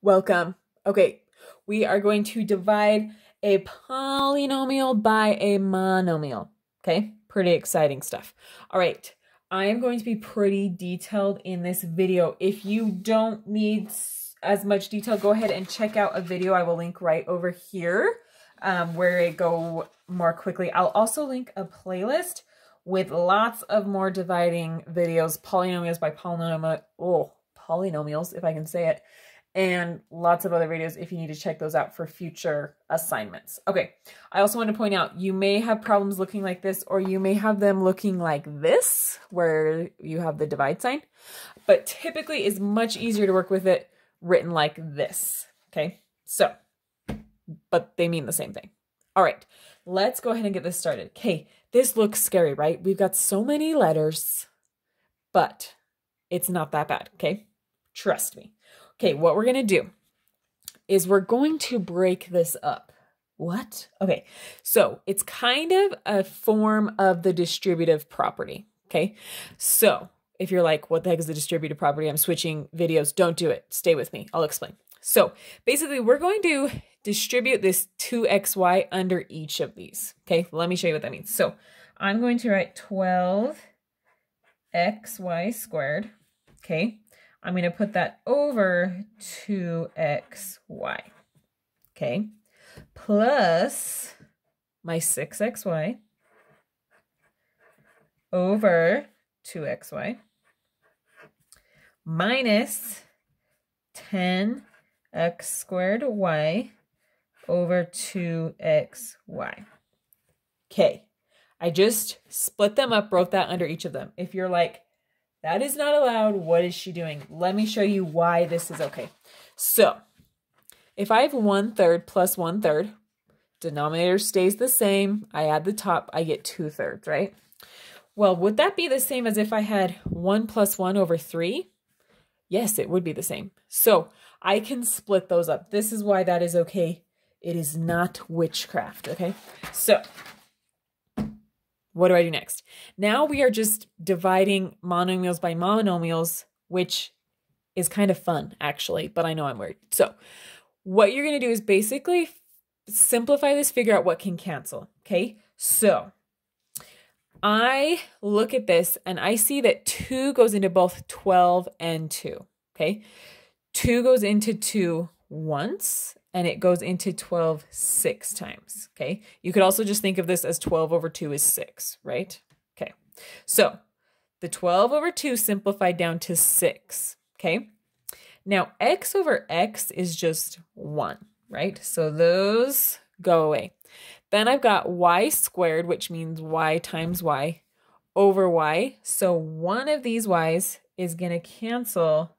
Welcome. Okay, we are going to divide a polynomial by a monomial. Okay, pretty exciting stuff. All right, I am going to be pretty detailed in this video. If you don't need as much detail, go ahead and check out a video I will link right over here um, where I go more quickly. I'll also link a playlist with lots of more dividing videos, polynomials by polynomial, oh, polynomials, if I can say it, and lots of other videos if you need to check those out for future assignments. Okay, I also want to point out you may have problems looking like this or you may have them looking like this where you have the divide sign, but typically it's much easier to work with it written like this, okay? So, but they mean the same thing. All right, let's go ahead and get this started. Okay, this looks scary, right? We've got so many letters, but it's not that bad, okay? Trust me. Okay, what we're going to do is we're going to break this up. What? Okay, so it's kind of a form of the distributive property, okay? So if you're like, what the heck is the distributive property? I'm switching videos. Don't do it. Stay with me. I'll explain. So basically, we're going to distribute this 2xy under each of these. Okay, let me show you what that means. So I'm going to write 12xy squared. Okay, I'm going to put that over 2xy. Okay, plus my 6xy over 2xy minus 10x squared y over 2xy. Okay, I just split them up, wrote that under each of them. If you're like, that is not allowed, what is she doing? Let me show you why this is okay. So, if I have one third plus one third, denominator stays the same. I add the top, I get two thirds, right? Well, would that be the same as if I had 1 plus 1 over 3? Yes, it would be the same. So I can split those up. This is why that is okay. It is not witchcraft, okay? So what do I do next? Now we are just dividing monomials by monomials, which is kind of fun, actually, but I know I'm weird. So what you're going to do is basically simplify this, figure out what can cancel, okay? So I look at this and I see that 2 goes into both 12 and 2, okay? 2 goes into 2 once and it goes into 12 six times, okay? You could also just think of this as 12 over 2 is 6, right? Okay, so the 12 over 2 simplified down to 6, okay? Now, x over x is just 1, right? So those go away. Then I've got y squared, which means y times y, over y. So one of these y's is going to cancel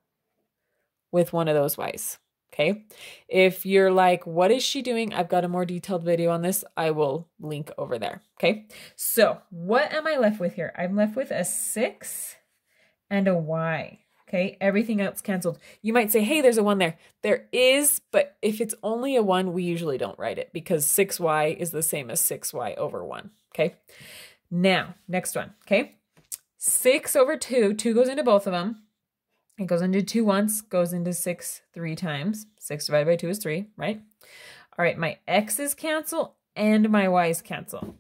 with one of those y's. Okay. If you're like, what is she doing? I've got a more detailed video on this. I will link over there. Okay. So what am I left with here? I'm left with a six and a y. Okay, everything else canceled. You might say, hey, there's a one there. There is, but if it's only a one, we usually don't write it because 6y is the same as 6y over 1. Okay, now, next one. Okay, 6 over 2, 2 goes into both of them. It goes into 2 once, goes into 6 three times. 6 divided by 2 is 3, right? All right, my x's cancel and my y's cancel.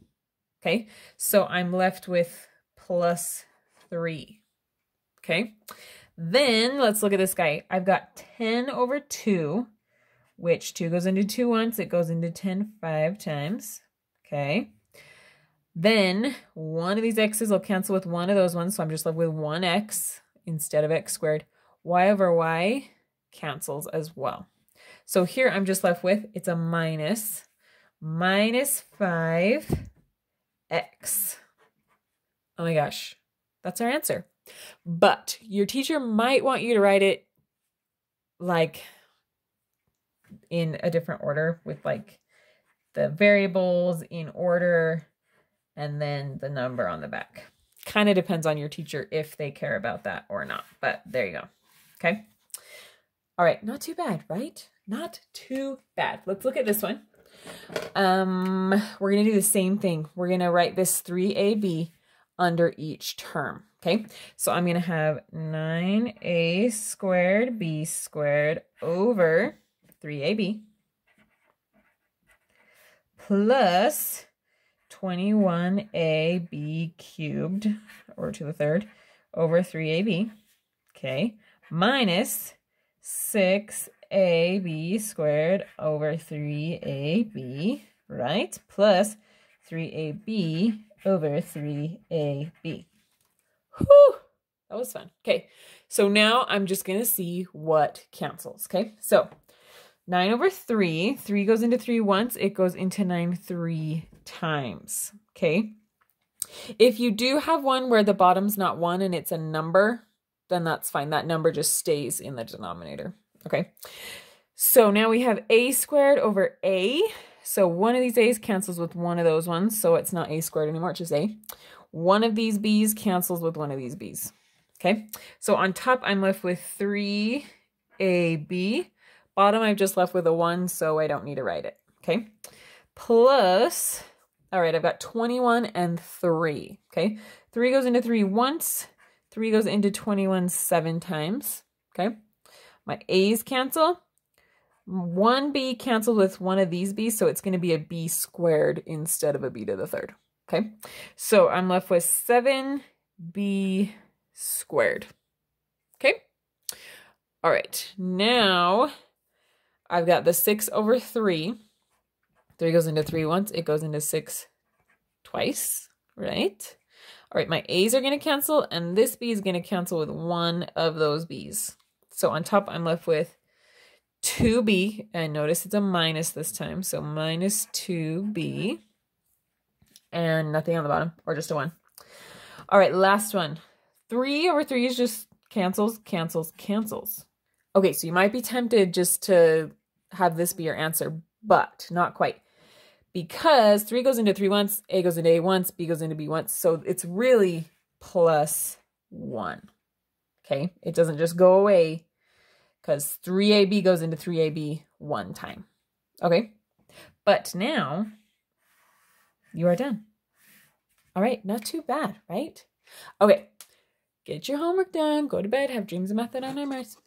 Okay, so I'm left with plus 3. Okay. Then let's look at this guy. I've got 10 over 2, which 2 goes into 2 once. It goes into 10 five times. Okay. Then one of these x's will cancel with one of those ones. So I'm just left with 1x instead of x squared. y over y cancels as well. So here I'm just left with, it's a minus, minus 5x. Oh my gosh, that's our answer. But your teacher might want you to write it like in a different order with like the variables in order and then the number on the back. Kind of depends on your teacher if they care about that or not. But there you go. Okay. All right. Not too bad, right? Not too bad. Let's look at this one. Um, we're going to do the same thing. We're going to write this 3AB under each term. Okay, so I'm going to have 9a squared b squared over 3ab plus 21ab cubed, or to the third, over 3ab, okay, minus 6ab squared over 3ab, right, plus 3ab over 3ab. Whew, that was fun. Okay, so now I'm just going to see what cancels, okay? So 9 over 3, 3 goes into 3 once, it goes into 9 three times, okay? If you do have one where the bottom's not 1 and it's a number, then that's fine. That number just stays in the denominator, okay? So now we have a squared over a. So one of these a's cancels with one of those ones, so it's not a squared anymore, it's just a. One of these b's cancels with one of these b's. Okay, so on top I'm left with 3ab. Bottom I've just left with a 1, so I don't need to write it. Okay, plus, all right, I've got 21 and 3. Okay, 3 goes into 3 once, 3 goes into 21 seven times. Okay, my a's cancel. One b canceled with one of these b's, so it's going to be a b squared instead of a b to the third. Okay, so I'm left with 7b squared. Okay, all right, now I've got the 6 over 3. 3 goes into 3 once, it goes into 6 twice, right? All right, my a's are going to cancel, and this b is going to cancel with one of those b's. So on top, I'm left with 2b, and notice it's a minus this time, so minus 2b and nothing on the bottom, or just a 1. All right, last one. 3 over 3 is just cancels, cancels, cancels. Okay, so you might be tempted just to have this be your answer, but not quite. Because 3 goes into 3 once, A goes into A once, B goes into B once. So it's really plus 1. Okay, it doesn't just go away because 3AB goes into 3AB one time. Okay, but now you are done. All right, not too bad, right? Okay, get your homework done, go to bed, have dreams of math and on nightmares.